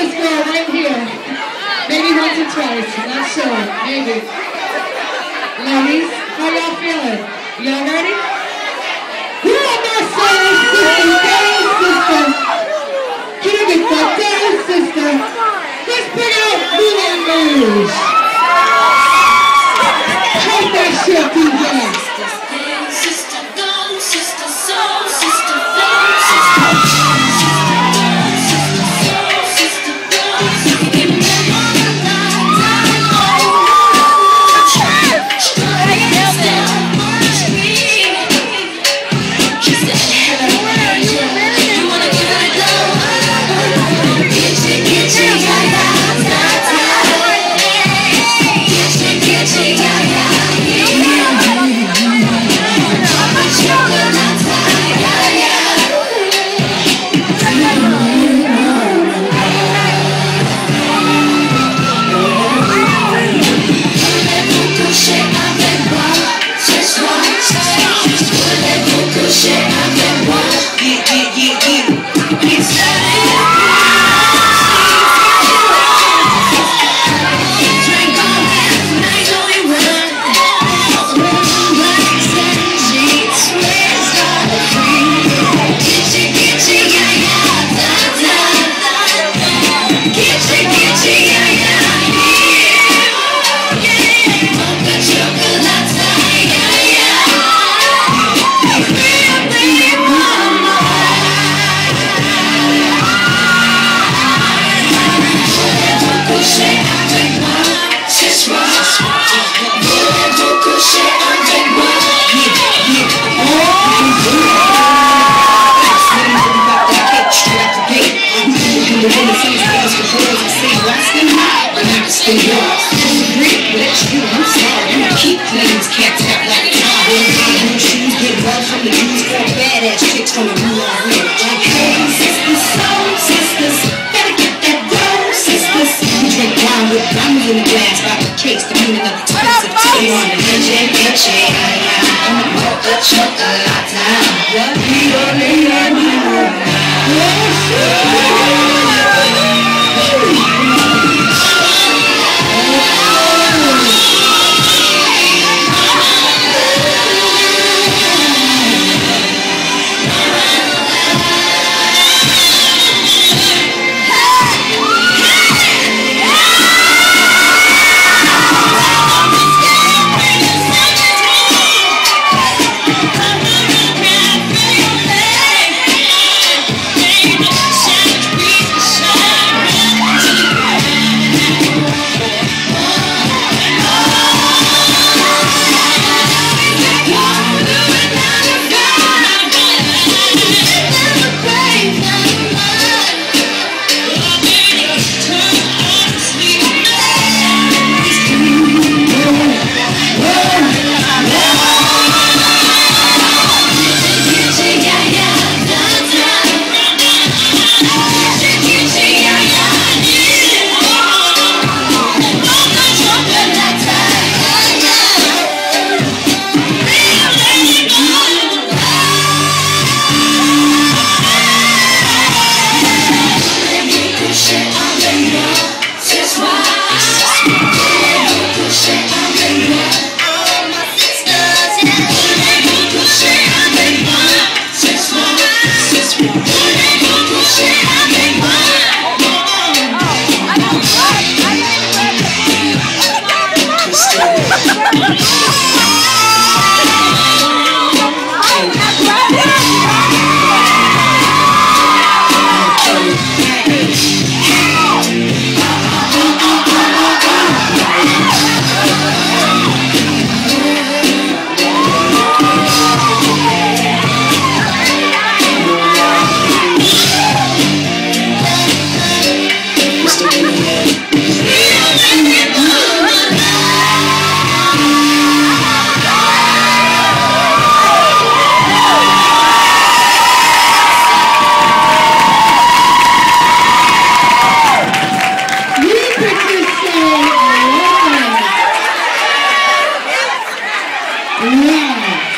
this girl right here. Maybe once or twice. Not sure. Maybe. Ladies, how y'all feeling? Y'all ready? Who am I saying, sister? Dance, sister. Can I get that dance, sister? Let's bring out Moulin Rouge. Take that shit, fix the beauty of expensive taste. want the bitchy, bitchy, I am. I'm a mocha chocolate. Love me or leave me. Yes. Yeah.